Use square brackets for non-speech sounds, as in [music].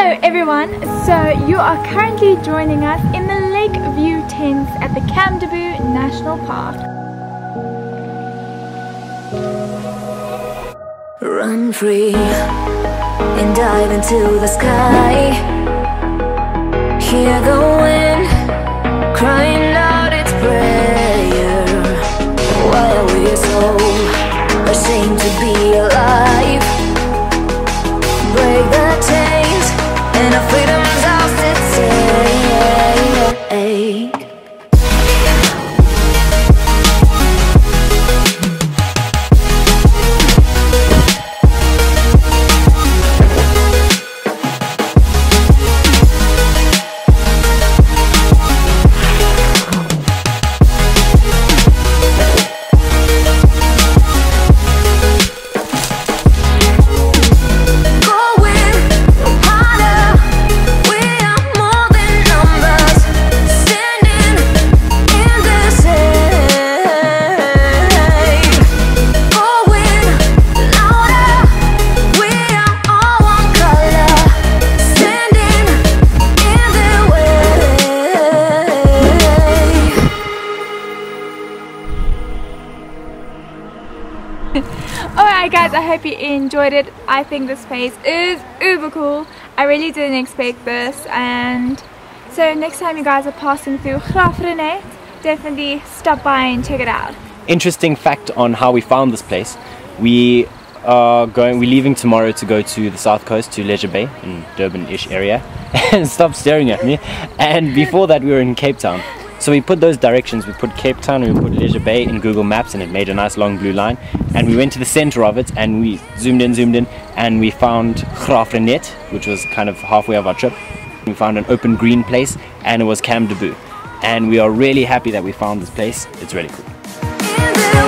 Hello everyone, so you are currently joining us in the Lake View tents at the Camdeboo National Park. Run free and dive into the sky. Hear the wind crying out its prayer. Why are we so ashamed to be alive? [laughs] Alright guys, I hope you enjoyed it. I think this place is uber cool. I really didn't expect this and so next time you guys are passing through Graaff-Reinet, definitely stop by and check it out. interesting fact on how we found this place. We are going. We're leaving tomorrow to go to the south coast to Leisure Bay in Durban-ish area. And [laughs] stop staring at me. And before that, we were in Cape Town. So we put those directions. We put Cape Town we put Leisure Bay in Google Maps, and it made a nice long blue line. And we went to the center of it, and we zoomed in, zoomed in, and we found Graaff-Reinet, which was kind of halfway of our trip. We found an open green place, and it was Camdeboo. And we are really happy that we found this place. It's really cool.